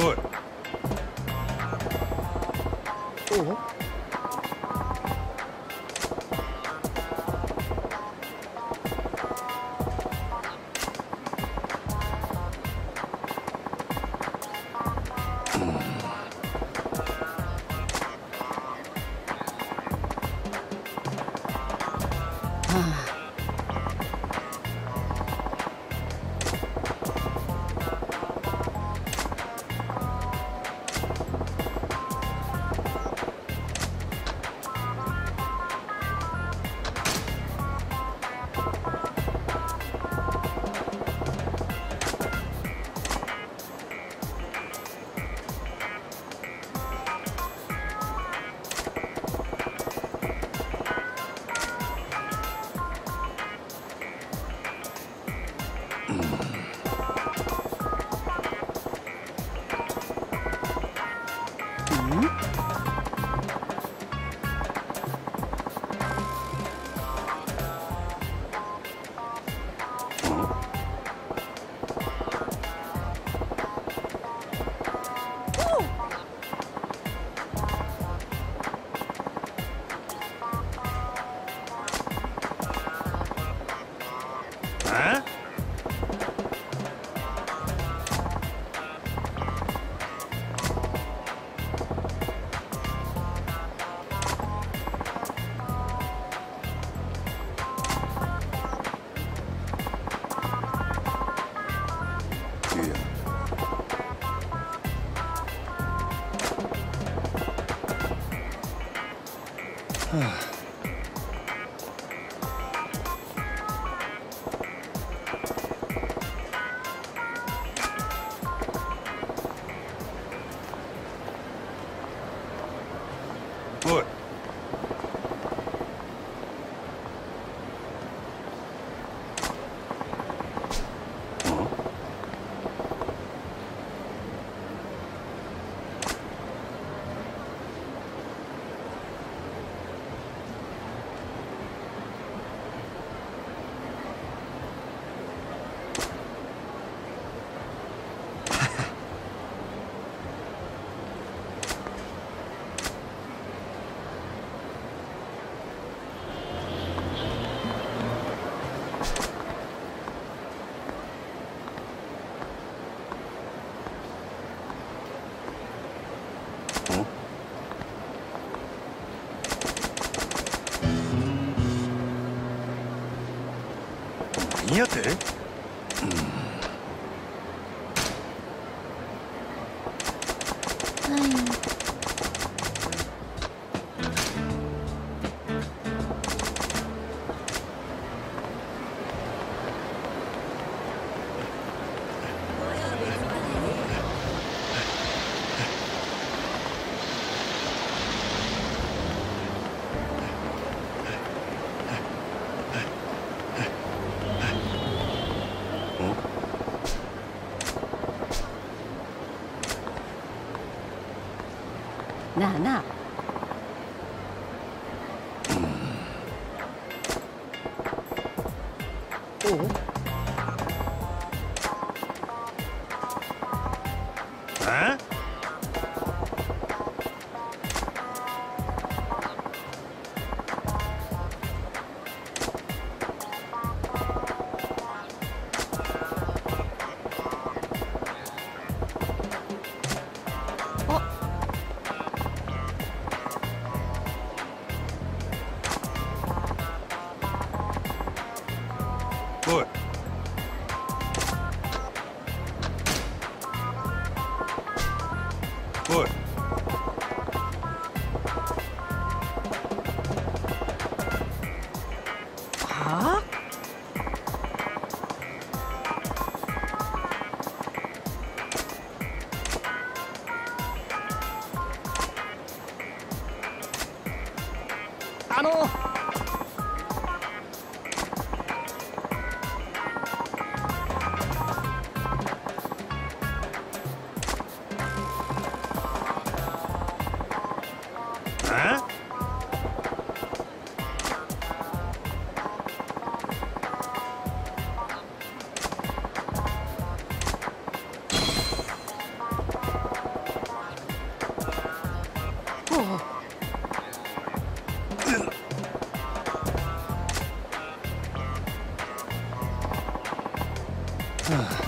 おい。Huh? Good. 何やて、うん、はい哪呢？嗯。哦。啊。あの Ugh.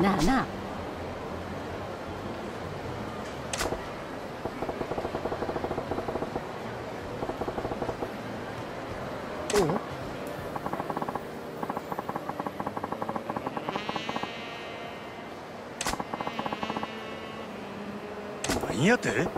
なあなあ。お何やて？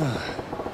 はあ。